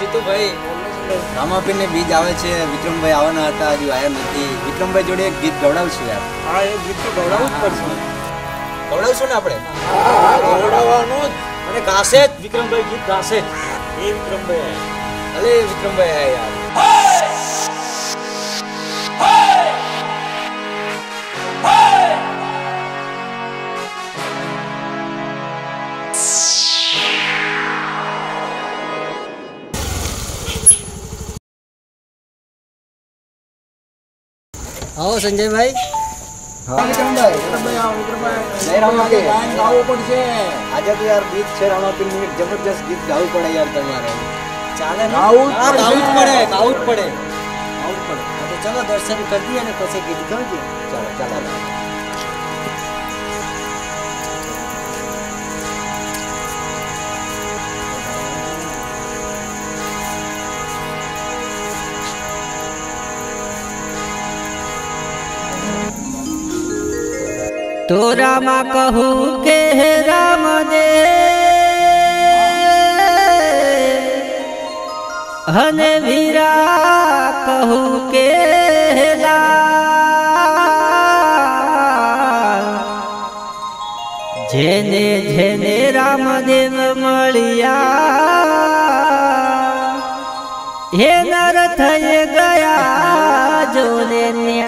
જીતુભાઈ. રામાપીરને બીજ આવે છે. વિક્રમભાઈ આવવાના હતા. હજુ આવ્યા નથી. વિક્રમભાઈ જોડે એક ગીત ગવડાવશું યાર. હા એ ગીત તો ગવડાવવું જ પડશે. ગવડાવશું ને આપણે? ગવડાવવાનું જ. અને ગાશે જ. વિક્રમભાઈ ગીત ગાશે જ. એ વિક્રમભાઈ અલે વિક્રમભાઈ આ યાર. આવો સંજયભાઈ. આજે તો યાર ગીત છે રામાપીરનું જબરજસ્ત ગીત ગાવું પડે યાર તમારે. ચાલે? ગાવું પડે. ગાવું પડે. ગાવું પડે. તો ચલો દર્શન કરી અને પછી ગીત ગાઈએ ચાલો ચાલો. तो रामा कहू के राम दे हन वीरा कहू के झेने झेने रामदेव मलिया। हे नर थे गया जो ने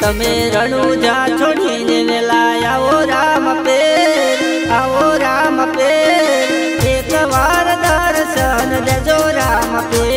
તમે રણુજા છોડીને વેલા આવો રામ પે આવો રામ પે એક વાર દર્શન દેજો રામ પે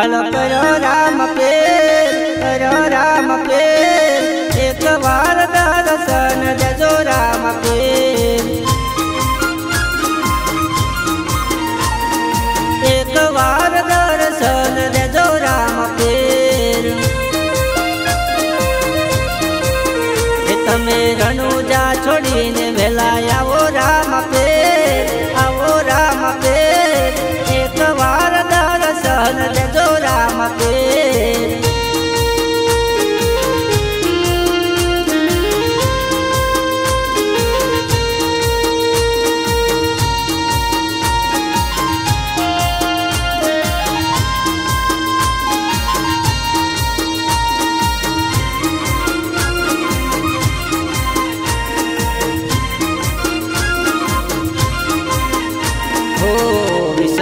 Alam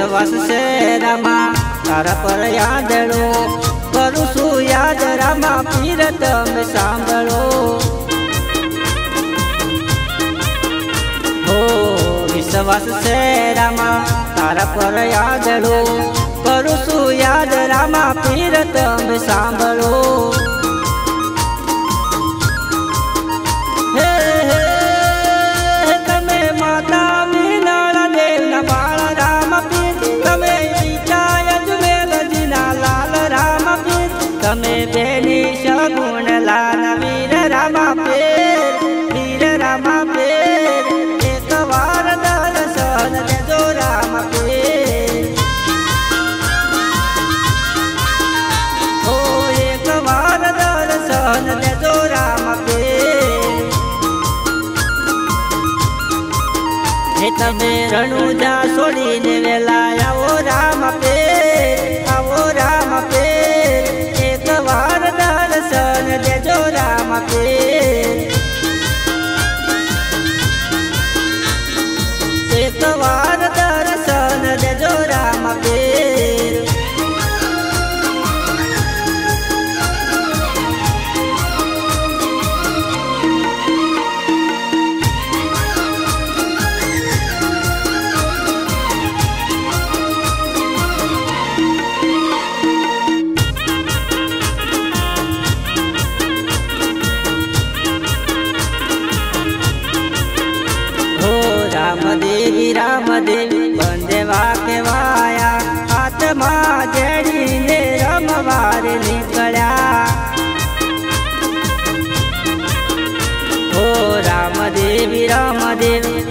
છે રામા તારા પર યાદડો કરું છું યાદ રામા પીર તમે સાંભળો. હો વિશ્વાસ છે રામા તારા પર યાદડો કરું છું યાદ રામા પીર તમે સાંભળો. તમે રણુજા છોડીને બંદેવા કેવાયા હાથમાં જડીને રમવાર નીકળ્યા. ઓ રામદેવી રામદેવી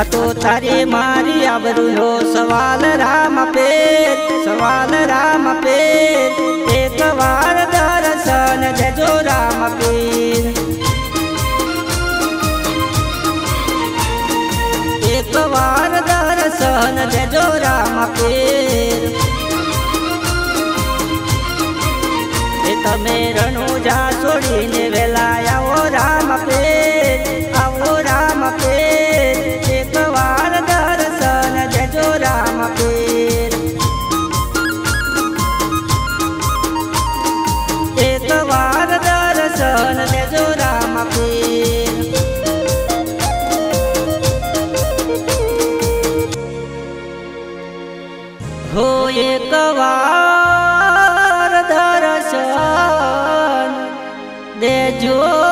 પીર આ તો તારી મારી આબરૂનો સવાલ રામ પે સવાલ રામ પે એક વાર દર્શન જજો રામ પીર એક વાર દર્શન જજો રામ પીર તમે રણુજા છોડીને વેલા આવો રામ પીર હો એક વાર દર્શન. દેજો